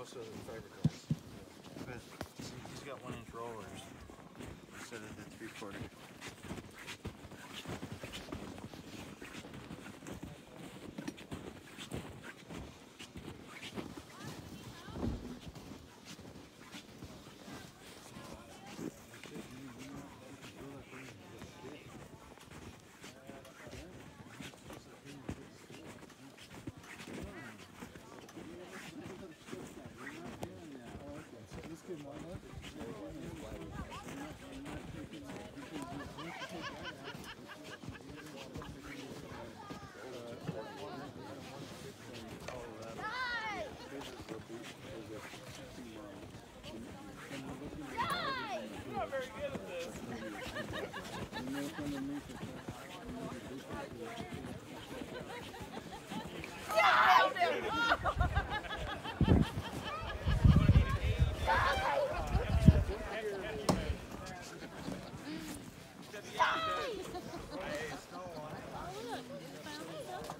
also fiberglass. But he's got one inch rollers instead of the three quarter.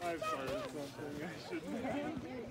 I've started something I shouldn't have.